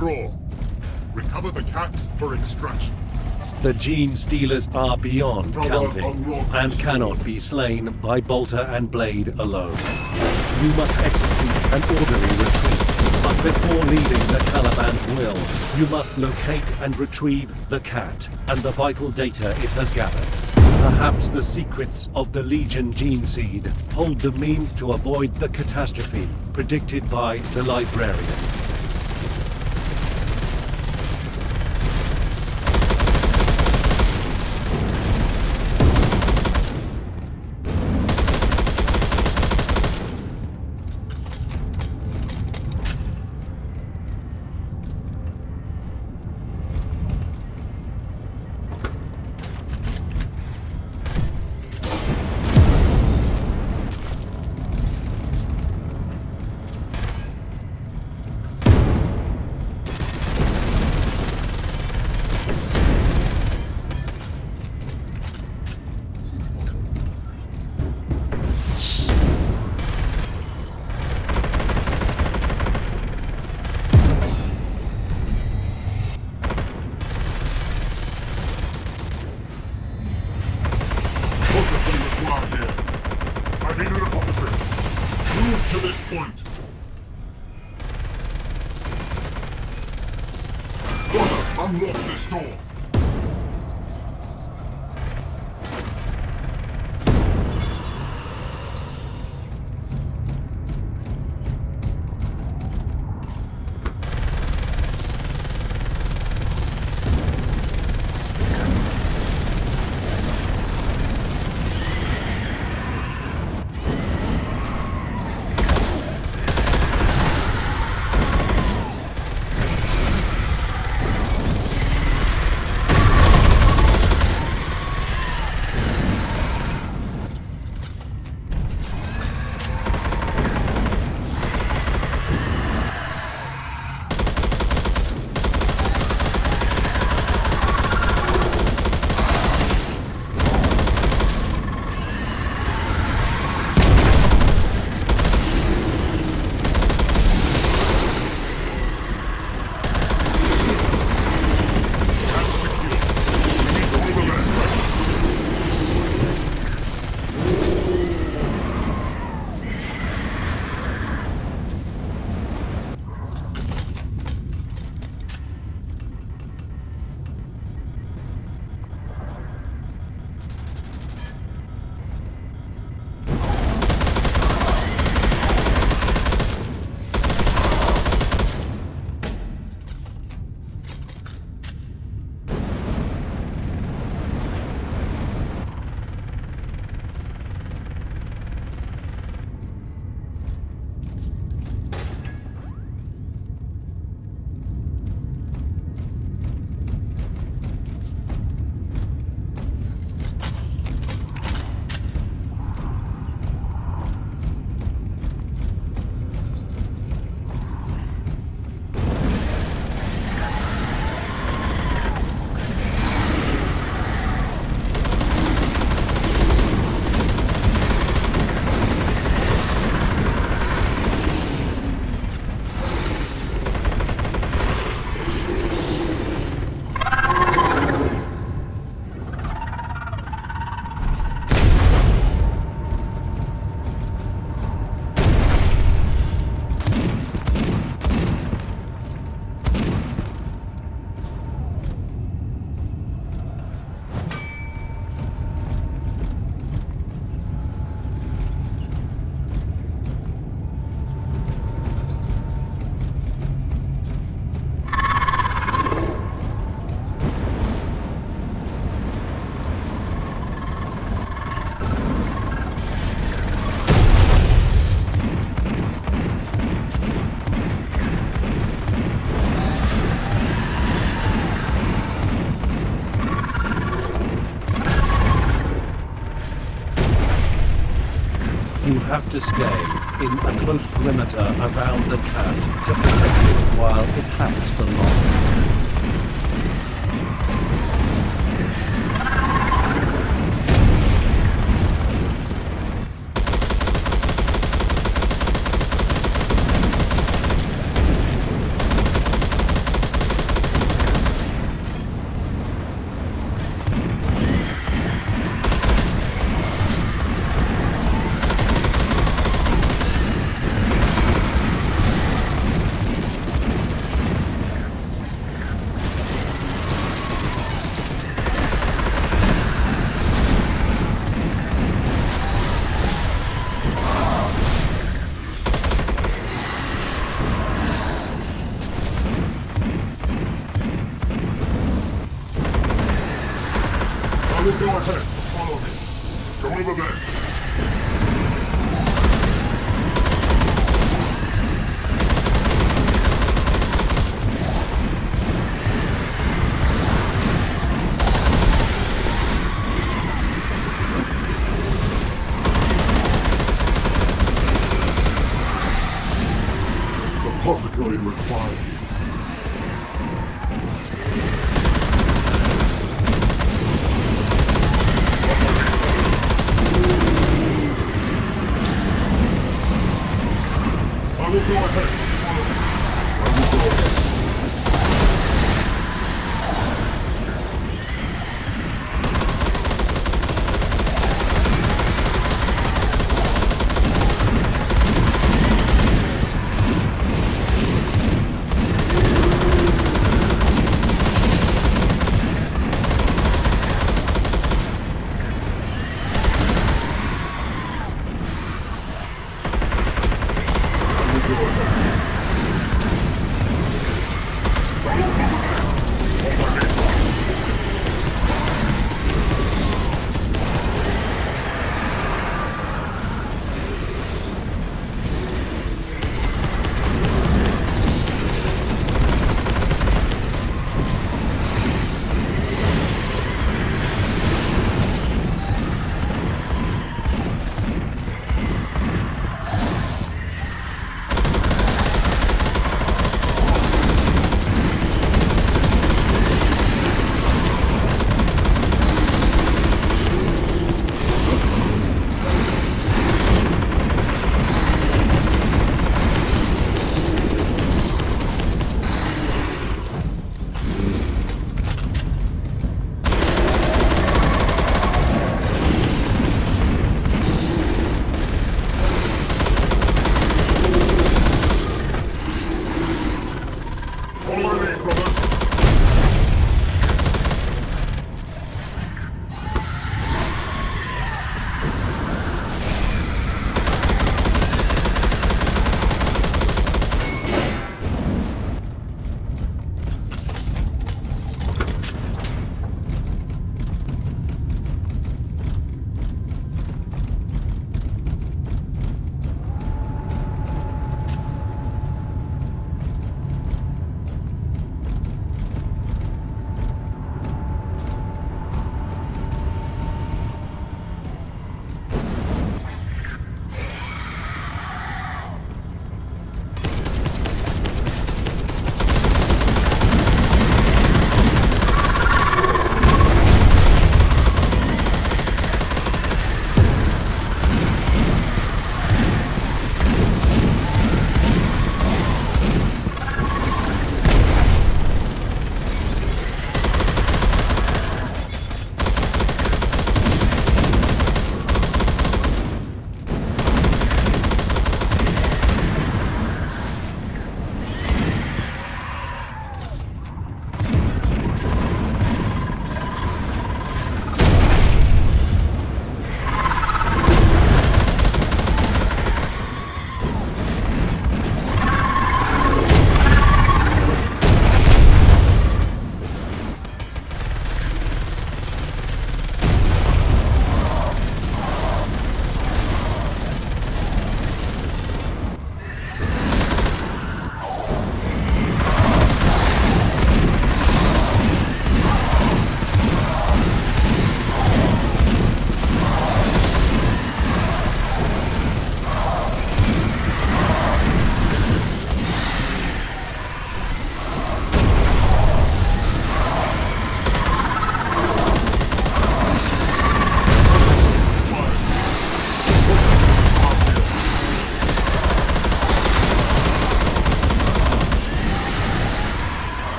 Withdraw. Recover the cat for extraction. The Genestealers are beyond Brother, counting and cannot be slain by Bolter and Blade alone. You must execute an orderly retreat, but before leaving the Caliban's will, you must locate and retrieve the cat and the vital data it has gathered. Perhaps the secrets of the Legion gene seed hold the means to avoid the catastrophe predicted by the librarians. Have to stay in a close perimeter around the cat to protect it while it hacks the lock.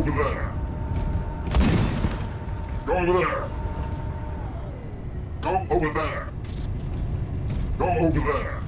over there. Go over there. Go over there. Go over there.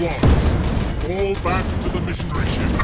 once. Fall back to the mission ship.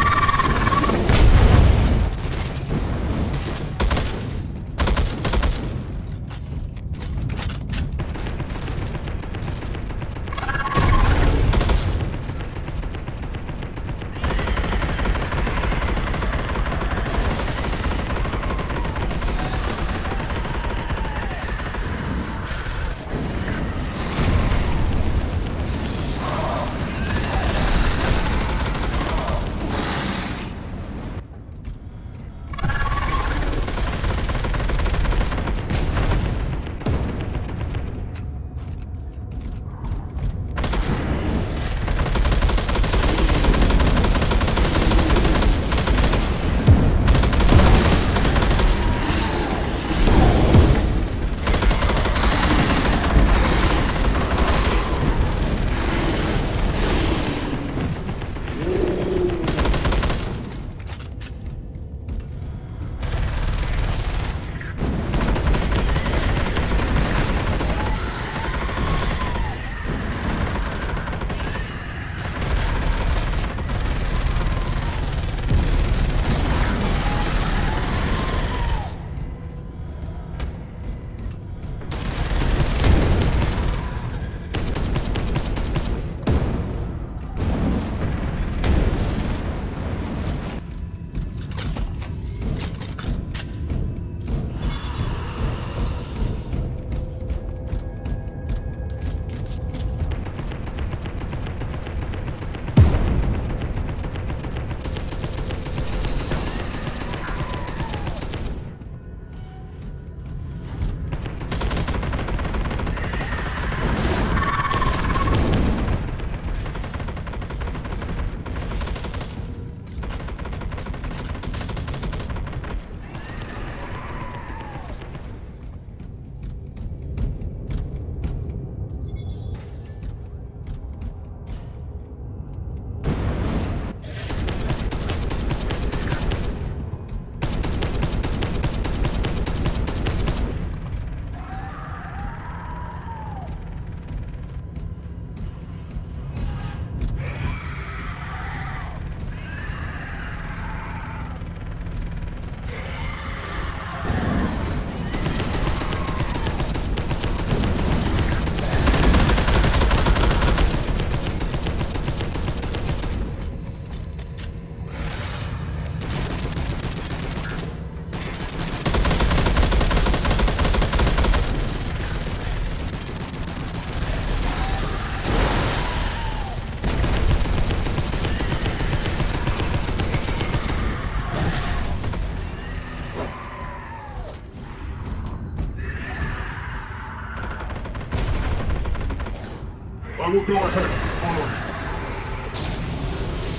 Will go ahead. Follow me.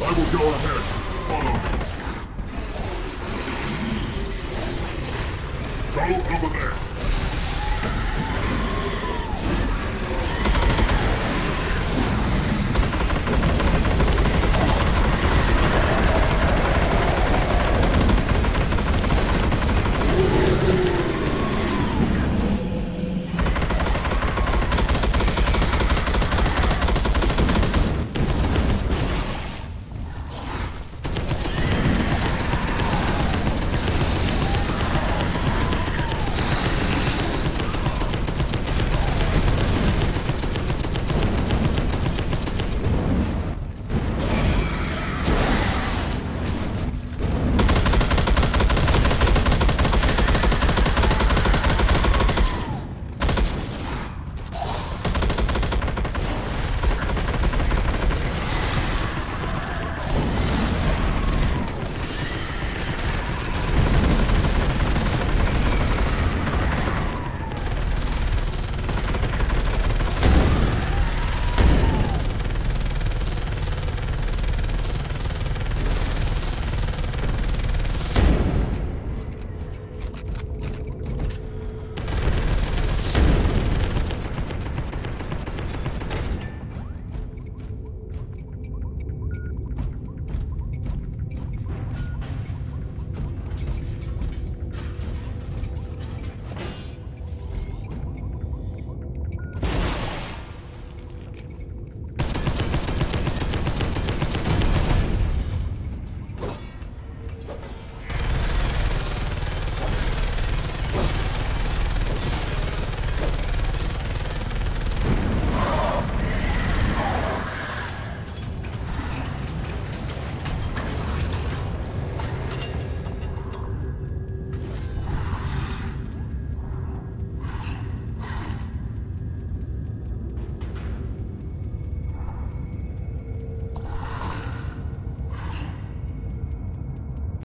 I will go ahead. Follow me. Go over there.